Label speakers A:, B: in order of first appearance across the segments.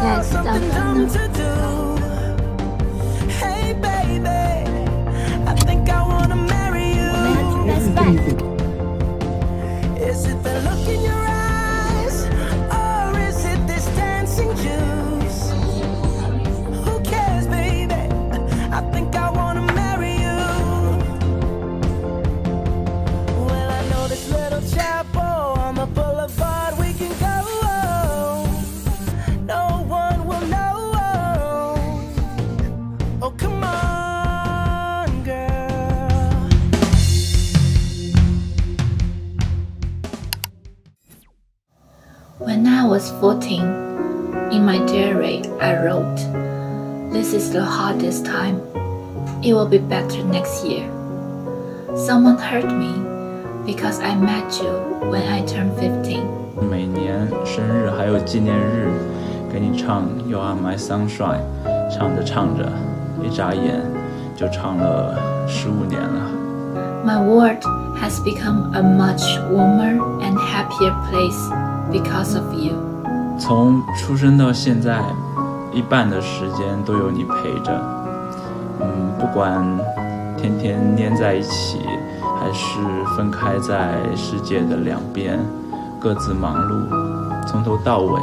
A: That's something to do.
B: Hey baby, I think I wanna marry you. Best.
C: When I was 14, in my diary I wrote, This is the hardest time. It will be better next year. Someone hurt me because I met you when I turned 15.
D: 每年生日还有纪念日，给你唱《You Are My Sunshine》，唱着唱着，一眨眼就唱了十五年了。
C: My world has become a much warmer and happier place Because of you.
D: 从出生到现在，一半的时间都有你陪着。嗯，不管天天黏在一起，还是分开在世界的两边，各自忙碌，从头到尾，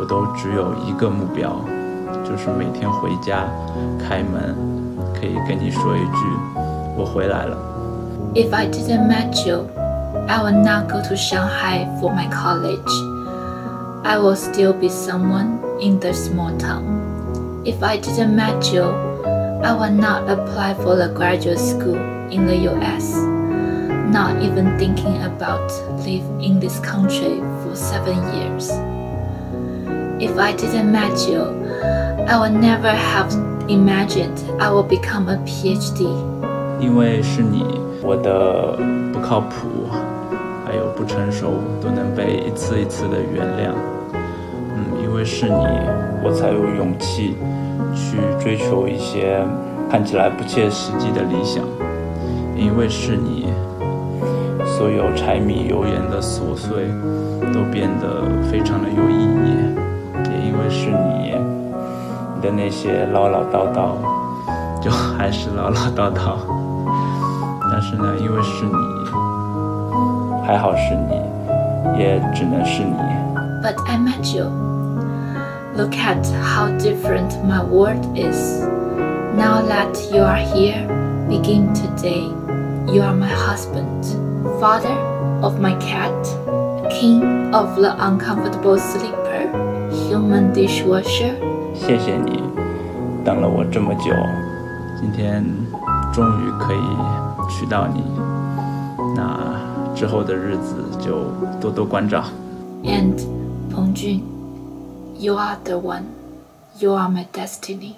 D: 我都只有一个目标，就是每天回家，开门，可以跟你说一句：“我回来了。”
C: If I didn't meet you, I would not go to Shanghai for my college. I will still be someone in the small town. If I didn't meet you, I would not apply for the graduate school in the US. Not even thinking about live in this country for seven years. If I didn't meet you, I would never have imagined I would become a PhD.
D: 因为是你，我的不靠谱， 还有不成熟，都能被一次一次的原谅。嗯，因为是你，我才有勇气去追求一些看起来不切实际的理想。因为是你，所有柴米油盐的琐碎都变得非常的有意义。也因为是你，你的那些唠唠叨叨，就还是唠唠叨叨。但是呢，因为是你，还好是你，也只能是你。
C: but I met you. Look at how different my world is. Now that you are here, begin today. You are my husband, father of my cat, king of the uncomfortable sleeper, human dishwasher.
D: 谢谢你，等了我这么久，今天终于可以娶到你。那 之后的日子就多多关照。
C: And Peng Jun, you are the one. You are my destiny.